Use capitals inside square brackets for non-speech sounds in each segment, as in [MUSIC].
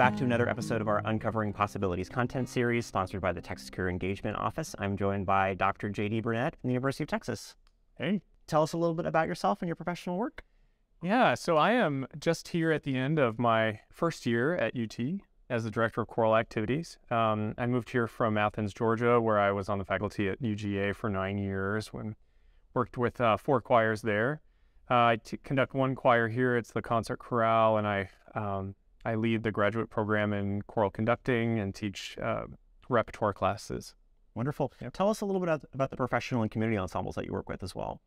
back to another episode of our Uncovering Possibilities content series sponsored by the Texas Career Engagement Office. I'm joined by Dr. JD Burnett from the University of Texas. Hey. Tell us a little bit about yourself and your professional work. Yeah, so I am just here at the end of my first year at UT as the Director of Choral Activities. Um, I moved here from Athens, Georgia, where I was on the faculty at UGA for nine years when worked with uh, four choirs there. Uh, I conduct one choir here. It's the concert chorale, and I um, I lead the graduate program in choral conducting and teach uh, repertoire classes. Wonderful. Yep. Tell us a little bit about the professional and community ensembles that you work with as well.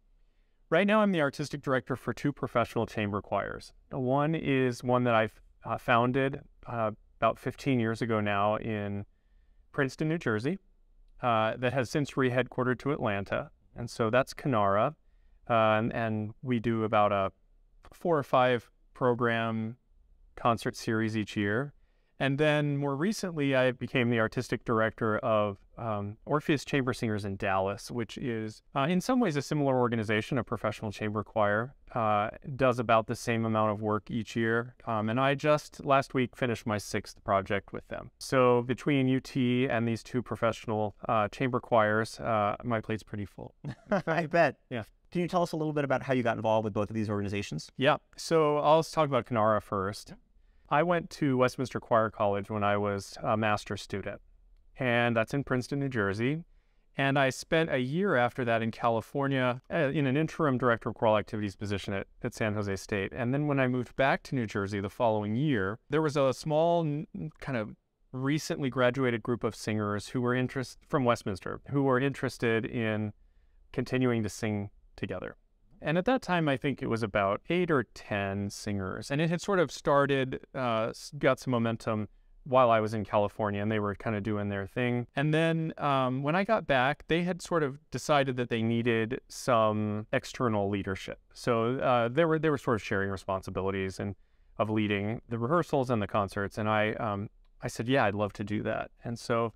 Right now, I'm the artistic director for two professional chamber choirs. One is one that I uh, founded uh, about 15 years ago now in Princeton, New Jersey, uh, that has since re-headquartered to Atlanta. And so that's Kinnara. Uh, and, and we do about a four or five program concert series each year. And then more recently, I became the artistic director of um, Orpheus Chamber Singers in Dallas, which is uh, in some ways a similar organization, a professional chamber choir. Uh, does about the same amount of work each year. Um, and I just last week finished my sixth project with them. So between UT and these two professional uh, chamber choirs, uh, my plate's pretty full. [LAUGHS] I bet. Yeah. Can you tell us a little bit about how you got involved with both of these organizations? Yeah. So I'll talk about Kinnara first. I went to Westminster Choir College when I was a master's student, and that's in Princeton, New Jersey. And I spent a year after that in California uh, in an interim director of choral activities position at, at San Jose State. And then when I moved back to New Jersey the following year, there was a small kind of recently graduated group of singers who were interest from Westminster who were interested in continuing to sing together. And at that time, I think it was about eight or 10 singers. And it had sort of started, uh, got some momentum while I was in California, and they were kind of doing their thing. And then um, when I got back, they had sort of decided that they needed some external leadership. So uh, they were they were sort of sharing responsibilities and of leading the rehearsals and the concerts. And I um, I said, yeah, I'd love to do that. And so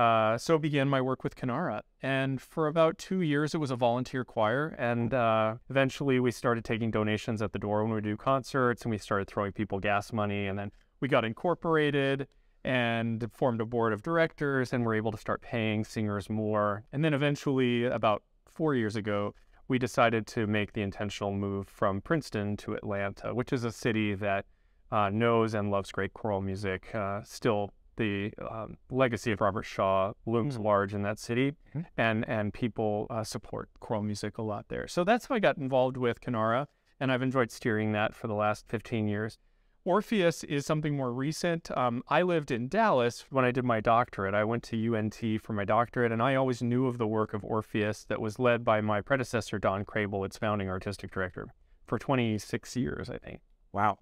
uh, so began my work with Kinnara. And for about two years, it was a volunteer choir. And uh, eventually, we started taking donations at the door when we do concerts, and we started throwing people gas money. And then we got incorporated and formed a board of directors, and were able to start paying singers more. And then eventually, about four years ago, we decided to make the intentional move from Princeton to Atlanta, which is a city that uh, knows and loves great choral music. Uh, still the um, legacy of Robert Shaw looms mm. large in that city, mm-hmm. and and people uh, support choral music a lot there. So that's how I got involved with Kinnara, and I've enjoyed steering that for the last 15 years. Orpheus is something more recent. Um, I lived in Dallas when I did my doctorate. I went to UNT for my doctorate, and I always knew of the work of Orpheus that was led by my predecessor, Don Krehbiel, its founding artistic director, for 26 years, I think. Wow.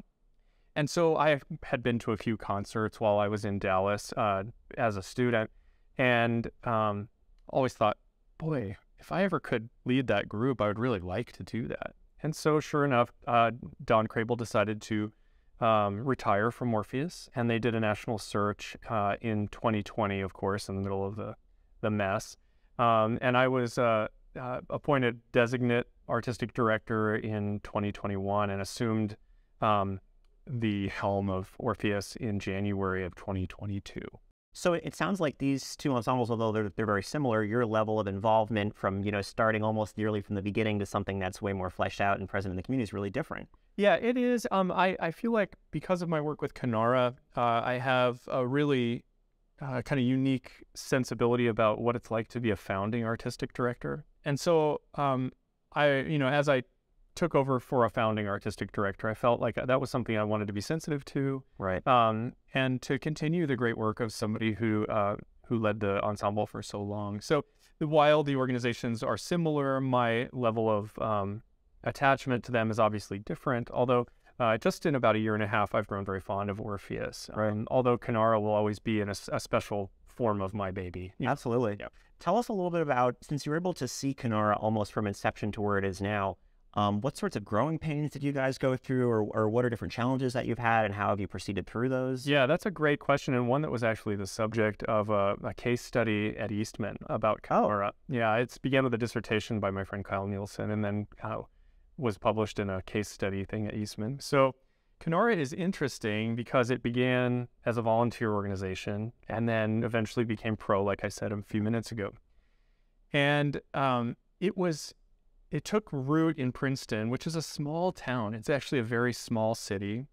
And so I had been to a few concerts while I was in Dallas uh, as a student, and um, always thought, boy, if I ever could lead that group, I would really like to do that. And so, sure enough, uh, Don Krehbiel decided to um, retire from Orpheus, and they did a national search uh, in 2020, of course, in the middle of the the mess. Um, and I was uh, uh, appointed designate artistic director in 2021 and assumed um, the helm of Orpheus in January of 2022. So it sounds like these two ensembles, although they're, they're very similar, your level of involvement from, you know, starting almost nearly from the beginning to something that's way more fleshed out and present in the community is really different. Yeah, it is. Um, I, I feel like because of my work with Kinnara, uh, I have a really uh, kind of unique sensibility about what it's like to be a founding artistic director. And so um, I, you know, as I took over for a founding artistic director, I felt like that was something I wanted to be sensitive to, right? Um, and to continue the great work of somebody who uh, who led the ensemble for so long. So while the organizations are similar, my level of um, attachment to them is obviously different. Although uh, just in about a year and a half, I've grown very fond of Orpheus. Right. Um, although Kinnara will always be in a, a special form of my baby. Absolutely. Yeah. Tell us a little bit about since you were able to see Kinnara almost from inception to where it is now. Um, what sorts of growing pains did you guys go through, or, or what are different challenges that you've had, and how have you proceeded through those? Yeah, that's a great question, and one that was actually the subject of a, a case study at Eastman about Kinnara. Oh. Yeah, it began with a dissertation by my friend Kyle Nielsen, and then uh, was published in a case study thing at Eastman. So, Kinnara is interesting because it began as a volunteer organization and then eventually became pro, like I said a few minutes ago. And um, it was, it took root in Princeton, which is a small town. It's actually a very small city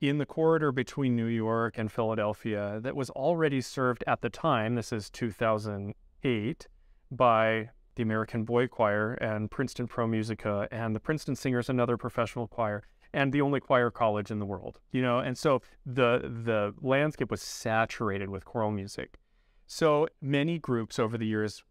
in the corridor between New York and Philadelphia that was already served at the time. This is 2008 by the American Boy Choir and Princeton Pro Musica and the Princeton Singers, another professional choir and the only choir college in the world, you know. And so the the landscape was saturated with choral music. So many groups over the years,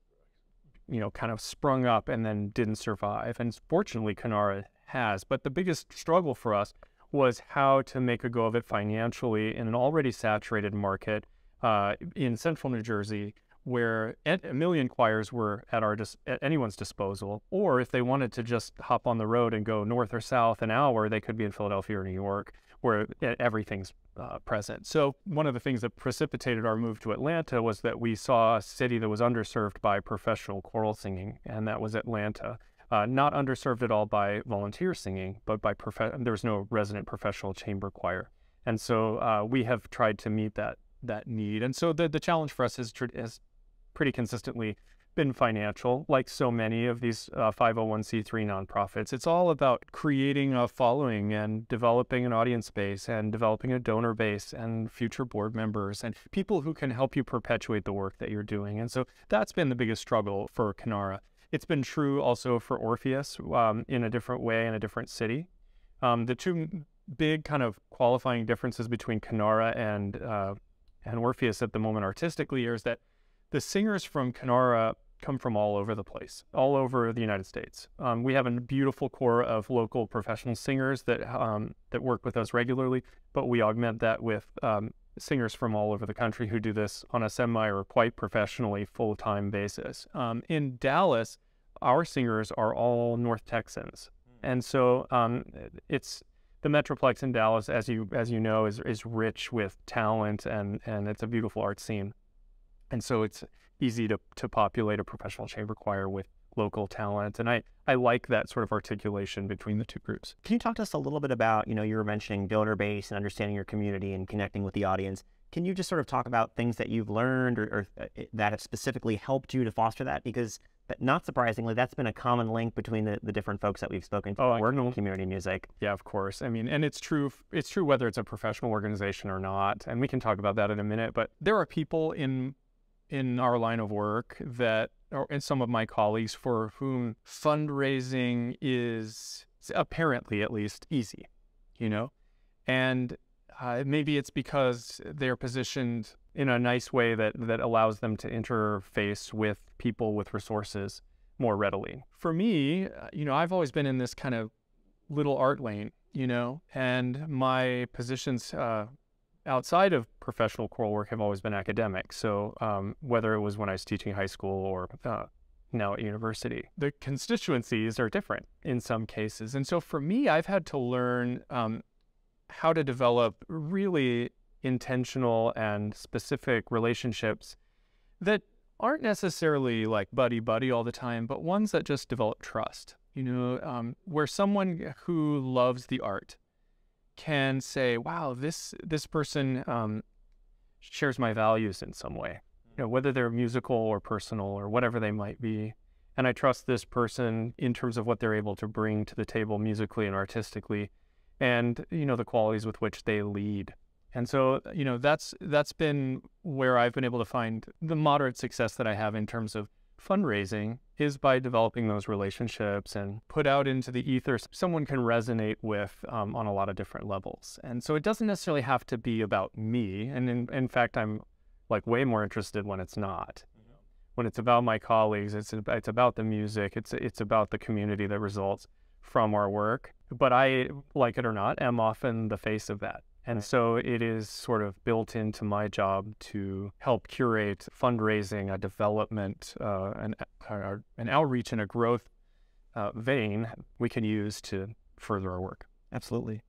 you know, kind of sprung up and then didn't survive. And fortunately, Kinnara has. But the biggest struggle for us was how to make a go of it financially in an already saturated market uh, in central New Jersey where a million choirs were at our dis- at anyone's disposal, or if they wanted to just hop on the road and go north or south an hour, they could be in Philadelphia or New York, where everything's uh, present. So one of the things that precipitated our move to Atlanta was that we saw a city that was underserved by professional choral singing, and that was Atlanta. Uh, not underserved at all by volunteer singing, but by prof- there was no resident professional chamber choir, and so uh, we have tried to meet that that need. And so the the challenge for us is, is pretty consistently been financial, like so many of these uh, 501c3 nonprofits. It's all about creating a following and developing an audience base and developing a donor base and future board members and people who can help you perpetuate the work that you're doing. And so that's been the biggest struggle for Kinnara. It's been true also for Orpheus um, in a different way in a different city. Um, the two big kind of qualifying differences between Kinnara and uh, and Orpheus at the moment artistically is that the singers from Kinnara come from all over the place, all over the United States. Um, we have a beautiful core of local professional singers that um, that work with us regularly, but we augment that with um, singers from all over the country who do this on a semi or quite professionally full time basis. Um, in Dallas, our singers are all North Texans, hmm. and so um, it's the Metroplex in Dallas, as you as you know, is is rich with talent and and it's a beautiful art scene. And so it's easy to, to populate a professional chamber choir with local talent. And I, I like that sort of articulation between the two groups. Can you talk to us a little bit about, you know, you were mentioning donor base and understanding your community and connecting with the audience. Can you just sort of talk about things that you've learned or, or uh, that have specifically helped you to foster that? Because but not surprisingly, that's been a common link between the, the different folks that we've spoken to oh, work in community music. Yeah, of course. I mean, and it's true. It's true whether it's a professional organization or not, and we can talk about that in a minute. But there are people in in our line of work that, or in some of my colleagues for whom fundraising is apparently at least easy, you know? And uh, maybe it's because they're positioned in a nice way that, that allows them to interface with people with resources more readily. For me, uh, you know, I've always been in this kind of little art lane, you know, and my positions uh, outside of professional choral work have always been academic. So um, whether it was when I was teaching high school or uh, now at university, the constituencies are different in some cases. And so for me, I've had to learn um, how to develop really intentional and specific relationships that aren't necessarily like buddy buddy all the time, but ones that just develop trust. You know, um, where someone who loves the art can say, "Wow, this this person um, shares my values in some way, you know, whether they're musical or personal or whatever they might be." And I trust this person in terms of what they're able to bring to the table musically and artistically, and you know the qualities with which they lead. And so, you know, that's that's been where I've been able to find the moderate success that I have in terms of fundraising is by developing those relationships and put out into the ether someone can resonate with um, on a lot of different levels. And so it doesn't necessarily have to be about me. And in, in fact, I'm like way more interested when it's not. Mm-hmm. When it's about my colleagues, it's it's about the music, it's it's about the community that results from our work. But I, like it or not, am often the face of that. And so it is sort of built into my job to help curate fundraising, a development, uh, an, uh, an outreach, and a growth uh, vein we can use to further our work. Absolutely.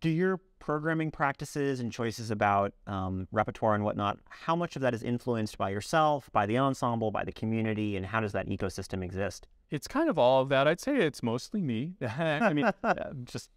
Do your programming practices and choices about um, repertoire and whatnot, how much of that is influenced by yourself, by the ensemble, by the community, and how does that ecosystem exist? It's kind of all of that. I'd say it's mostly me. [LAUGHS] I mean, [LAUGHS] uh, just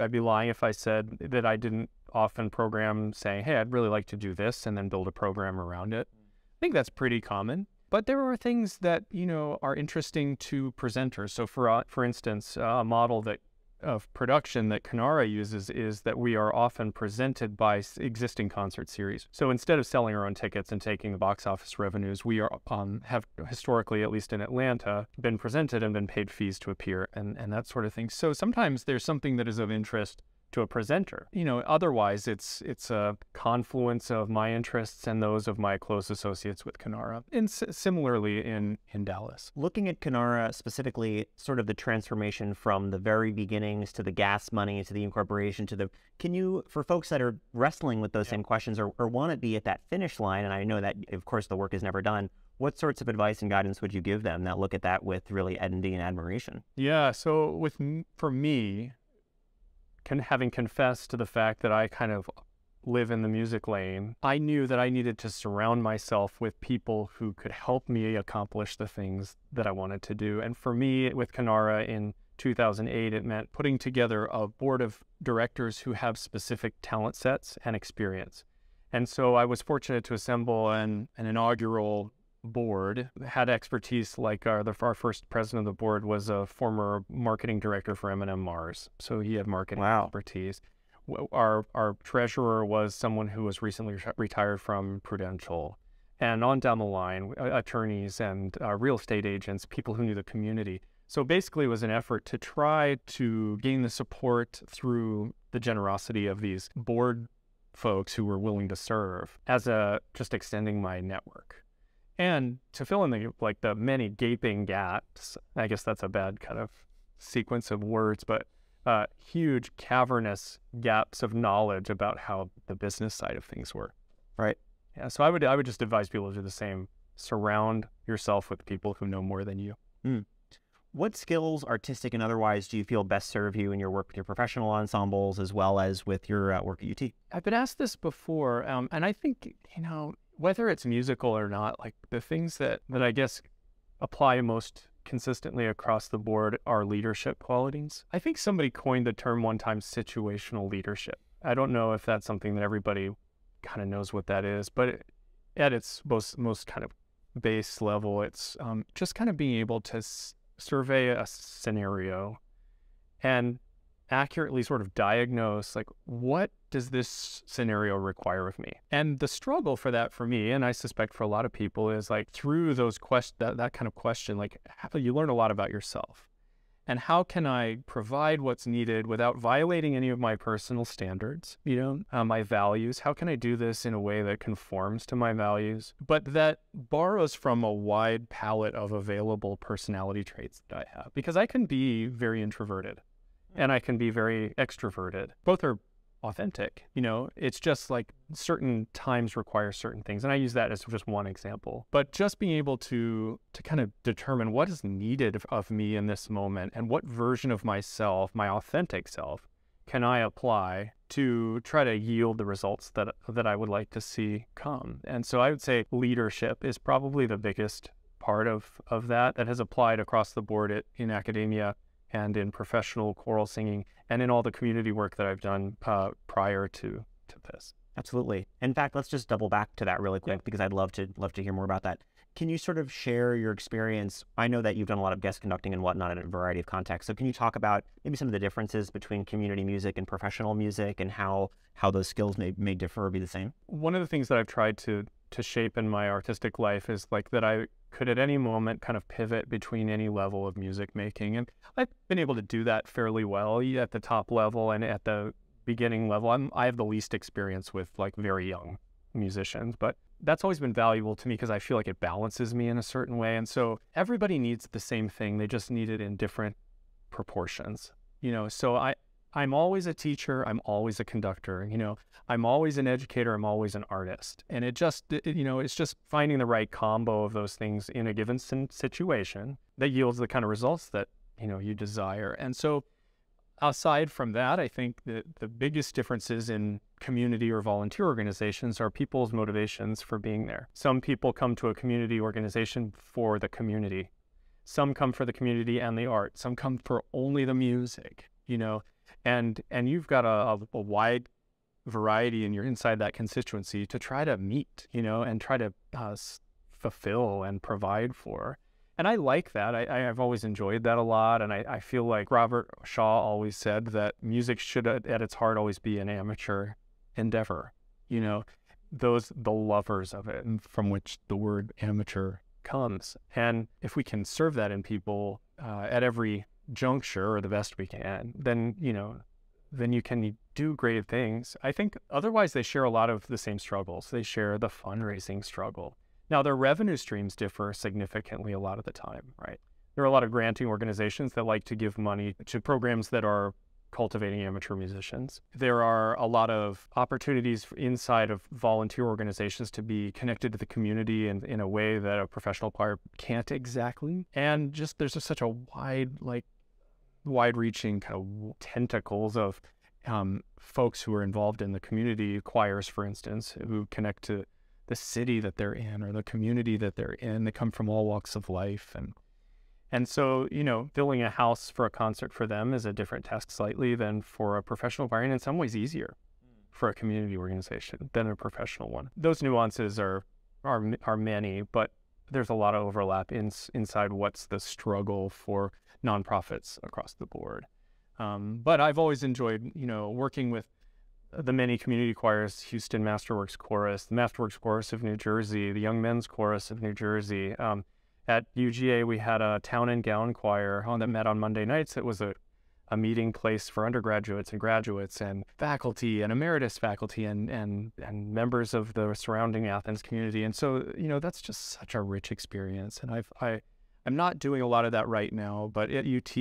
I'd be lying if I said that I didn't often program saying, "Hey, I'd really like to do this," and then build a program around it. I think that's pretty common. But there are things that you know are interesting to presenters. So, for uh, for instance, uh, a model that of production that Kinnara uses is that we are often presented by existing concert series. So instead of selling our own tickets and taking the box office revenues, we are um, have historically, at least in Atlanta, been presented and been paid fees to appear and, and that sort of thing. So sometimes there's something that is of interest to a presenter. You know, otherwise it's it's a confluence of my interests and those of my close associates with Kinnara, And s- similarly in in Dallas. Looking at Kinnara specifically, sort of the transformation from the very beginnings to the gas money to the incorporation to the can you for folks that are wrestling with those yeah. same questions or, or want to be at that finish line and I know that of course the work is never done what sorts of advice and guidance would you give them that look at that with really envy and admiration? Yeah, so with for me, having confessed to the fact that I kind of live in the music lane, I knew that I needed to surround myself with people who could help me accomplish the things that I wanted to do. And for me, with Kinnara in 2008, it meant putting together a board of directors who have specific talent sets and experience. And so I was fortunate to assemble an, an inaugural board had expertise like our, the, our first president of the board was a former marketing director for M&M Mars. So he had marketing wow. expertise. Our, our treasurer was someone who was recently retired from Prudential. And on down the line, attorneys and uh, real estate agents, people who knew the community. So basically, it was an effort to try to gain the support through the generosity of these board folks who were willing to serve as a just extending my network. And to fill in the like the many gaping gaps, I guess that's a bad kind of sequence of words, but uh, huge cavernous gaps of knowledge about how the business side of things work. Right. Yeah. So I would I would just advise people to do the same. Surround yourself with people who know more than you. Mm. What skills, artistic and otherwise, do you feel best serve you in your work with your professional ensembles as well as with your uh, work at UT? I've been asked this before, um, and I think you know whether it's musical or not, like the things that, that I guess apply most consistently across the board are leadership qualities. I think somebody coined the term one time situational leadership. I don't know if that's something that everybody kind of knows what that is, but it, at its most most kind of base level, it's um, just kind of being able to s- survey a scenario and accurately sort of diagnose like what does this scenario require of me? And the struggle for that for me and i suspect for a lot of people is like through those quest that, that kind of question like you learn a lot about yourself. And how can i provide what's needed without violating any of my personal standards you know uh, my values? How can i do this in a way that conforms to my values but that borrows from a wide palette of available personality traits that i have? Because i can be very introverted and I can be very extroverted. Both are authentic. You know, it's just like certain times require certain things. And I use that as just one example. But just being able to to kind of determine what is needed of, me in this moment and what version of myself, my authentic self, can I apply to try to yield the results that that I would like to see come. And so I would say leadership is probably the biggest part of of that that has applied across the board at, in academia and in professional choral singing and in all the community work that I've done uh, prior to to this. Absolutely. In fact, let's just double back to that really quick yeah. because I'd love to love to hear more about that. Can you sort of share your experience? I know that you've done a lot of guest conducting and whatnot in a variety of contexts. So can you talk about maybe some of the differences between community music and professional music and how how those skills may, may differ or be the same? One of the things that I've tried to to shape in my artistic life is like that I could at any moment kind of pivot between any level of music making. And I've been able to do that fairly well at the top level and at the beginning level. I'm, I have the least experience with like very young musicians, but that's always been valuable to me because I feel like it balances me in a certain way. And so everybody needs the same thing. They just need it in different proportions. You know, so I, I'm always a teacher. I'm always a conductor. You know, I'm always an educator. I'm always an artist. And it just, it, you know, it's just finding the right combo of those things in a given situation that yields the kind of results that, you know, you desire. And so, aside from that, I think that the biggest differences in community or volunteer organizations are people's motivations for being there. Some people come to a community organization for the community. Some come for the community and the art. Some come for only the music, you know and and you've got a, a, wide variety and you're inside that constituency to try to meet, you know, and try to uh, fulfill and provide for. And I like that. I, have always enjoyed that a lot. And I, I, feel like Robert Shaw always said that music should, at, its heart, always be an amateur endeavor. You know, those, the lovers of it, from which the word amateur comes. And if we can serve that in people uh, at every juncture or the best we can, then, you know, then you can do great things. I think otherwise they share a lot of the same struggles. They share the fundraising struggle. Now, their revenue streams differ significantly a lot of the time, right? There are a lot of granting organizations that like to give money to programs that are cultivating amateur musicians. There are a lot of opportunities inside of volunteer organizations to be connected to the community in, in a way that a professional choir can't exactly. And just there's just such a wide, like, wide reaching kind of tentacles of um, folks who are involved in the community choirs, for instance, who connect to the city that they're in or the community that they're in. They come from all walks of life. And and so, you know, filling a house for a concert for them is a different task slightly than for a professional choir, and in some ways easier for a community organization than a professional one. Those nuances are are are many, but there's a lot of overlap in, inside what's the struggle for nonprofits across the board. Um, but I've always enjoyed, you know, working with the many community choirs, Houston Masterworks Chorus, the Masterworks Chorus of New Jersey, the Young Men's Chorus of New Jersey. Um, at UGA, we had a town and gown choir that met on Monday nights. It was a, a meeting place for undergraduates and graduates and faculty and emeritus faculty and, and, and members of the surrounding Athens community. And so, you know, that's just such a rich experience. And I've, I, I'm not doing a lot of that right now, but at UT,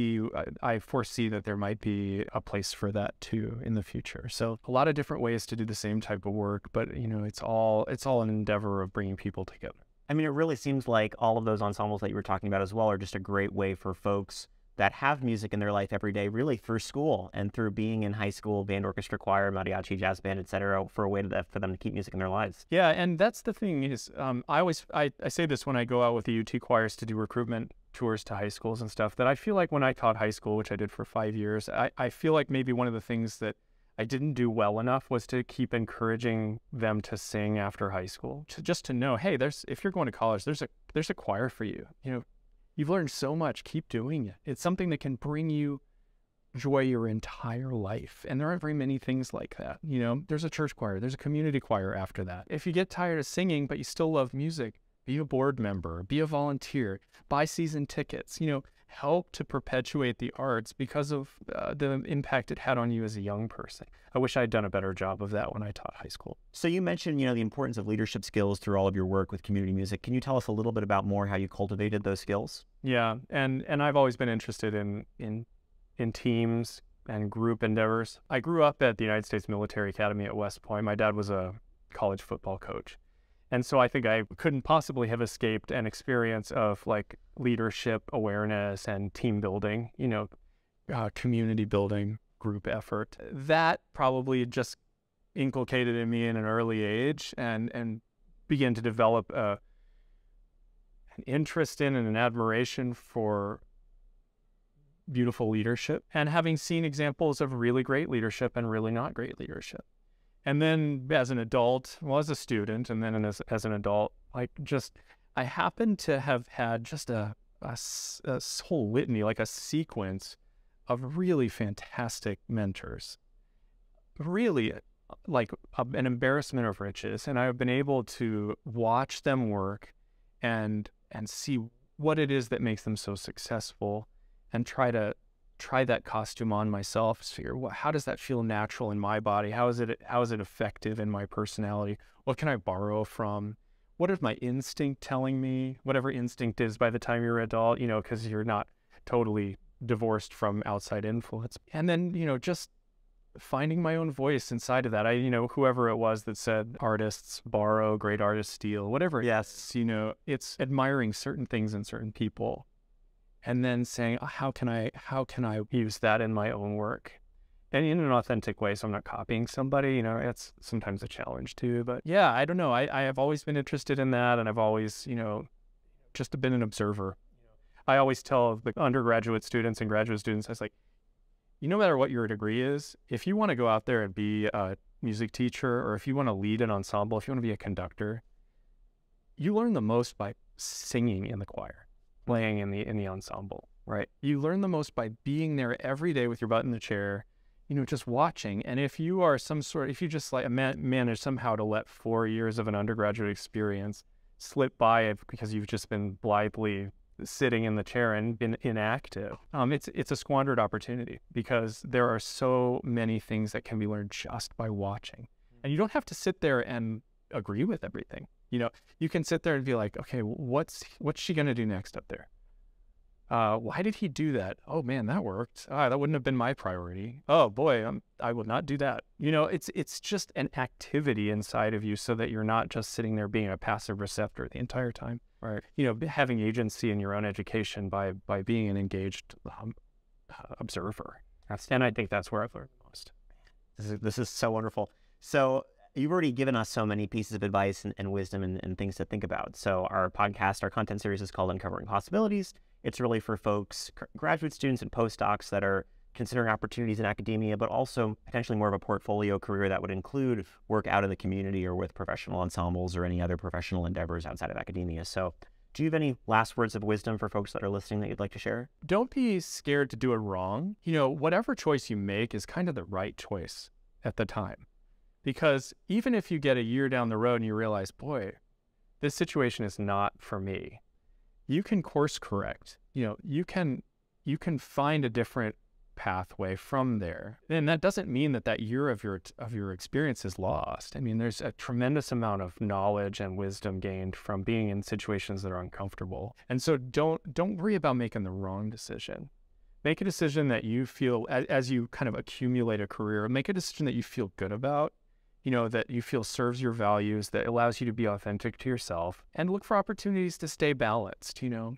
I foresee that there might be a place for that too in the future. So a lot of different ways to do the same type of work, but you know, it's all it's all an endeavor of bringing people together. I mean, it really seems like all of those ensembles that you were talking about as well are just a great way for folks that have music in their life every day, really through school and through being in high school, band, orchestra, choir, mariachi, jazz band, etc., for a way to, for them to keep music in their lives. Yeah, and that's the thing is, um, I always I, I say this when I go out with the UT choirs to do recruitment tours to high schools and stuff. That I feel like when I taught high school, which I did for five years, I, I feel like maybe one of the things that I didn't do well enough was to keep encouraging them to sing after high school. To, just to know, hey, there's if you're going to college, there's a there's a choir for you. You know, You've learned so much. Keep doing it. It's something that can bring you joy your entire life. And there aren't very many things like that. You know, there's a church choir, there's a community choir after that. If you get tired of singing, but you still love music, be a board member, be a volunteer, buy season tickets. You know, help to perpetuate the arts because of uh, the impact it had on you as a young person. I wish I'd done a better job of that when I taught high school. So you mentioned, you know, the importance of leadership skills through all of your work with community music. Can you tell us a little bit about more how you cultivated those skills? Yeah, and and I've always been interested in in in teams and group endeavors. I grew up at the United States Military Academy at West Point. My dad was a college football coach. And so I think I couldn't possibly have escaped an experience of like leadership awareness and team building, you know, uh, community building, group effort. That probably just inculcated in me in an early age and, and began to develop a, uh, an interest in and an admiration for beautiful leadership and having seen examples of really great leadership and really not great leadership. And then as an adult, well, as a student, and then as, as an adult, like just, I happen to have had just a, a, a whole litany, like a sequence of really fantastic mentors. Really, like a, an embarrassment of riches. And I've been able to watch them work and and see what it is that makes them so successful and try to try that costume on myself figure what, how does that feel natural in my body? How is it how is it effective in my personality? What can i borrow from? What is my instinct telling me? Whatever instinct is by the time you're an adult you know because you're not totally divorced from outside influence. And then you know just finding my own voice inside of that. I you know whoever it was that said artists borrow great artists steal whatever yes. you know it's admiring certain things in certain people and then saying, oh, how can I how can I use that in my own work? And in an authentic way, so I'm not copying somebody, you know, it's sometimes a challenge too. But yeah, I don't know. I, I have always been interested in that and I've always, you know, just been an observer. I always tell the undergraduate students and graduate students, I was like, you no matter what your degree is, if you want to go out there and be a music teacher or if you want to lead an ensemble, if you want to be a conductor, you learn the most by singing in the choir, playing in the in the ensemble, right? You learn the most by being there every day with your butt in the chair, you know, just watching. And if you are some sort, if you just like manage somehow to let four years of an undergraduate experience slip by because you've just been blithely sitting in the chair and been inactive, um, it's it's a squandered opportunity because there are so many things that can be learned just by watching, and you don't have to sit there and agree with everything. You know, you can sit there and be like, okay, what's what's she gonna do next up there? Uh, why did he do that? Oh man, that worked. Ah, that wouldn't have been my priority. Oh boy, um, I will not do that. You know, it's it's just an activity inside of you, so that you're not just sitting there being a passive receptor the entire time. Right. You know, having agency in your own education by by being an engaged um, uh, observer. And I think that's where I've learned most. This is, this is so wonderful. So you've already given us so many pieces of advice and, and wisdom and, and, things to think about. So our podcast, our content series is called Uncovering Possibilities. It's really for folks, graduate students and postdocs that are considering opportunities in academia, but also potentially more of a portfolio career that would include work out in the community or with professional ensembles or any other professional endeavors outside of academia. So do you have any last words of wisdom for folks that are listening that you'd like to share? Don't be scared to do it wrong. You know, whatever choice you make is kind of the right choice at the time. Because even if you get a year down the road and you realize, boy, this situation is not for me, you can course correct. You know, you can you can find a different pathway from there. And that doesn't mean that that year of your of your experience is lost. I mean, there's a tremendous amount of knowledge and wisdom gained from being in situations that are uncomfortable. And so don't don't worry about making the wrong decision. Make a decision that you feel as, as you kind of accumulate a career, make a decision that you feel good about you know, that you feel serves your values, that allows you to be authentic to yourself, and look for opportunities to stay balanced, you know.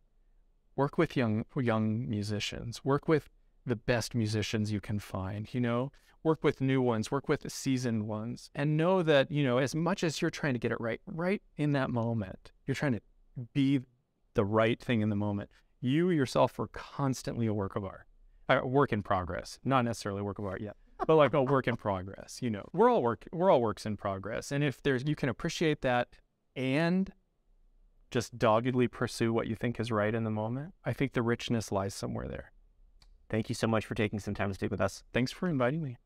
Work with young young musicians, work with the best musicians you can find, you know. Work with new ones, work with seasoned ones, and know that, you know, as much as you're trying to get it right, right in that moment, you're trying to be the right thing in the moment. You yourself are constantly a work of art, a work in progress, not necessarily a work of art yet but like a work in progress. You know, we're all work we're all works in progress, and if there's you can appreciate that and just doggedly pursue what you think is right in the moment, I think the richness lies somewhere there. Thank you so much for taking some time to speak with us. Thanks for inviting me.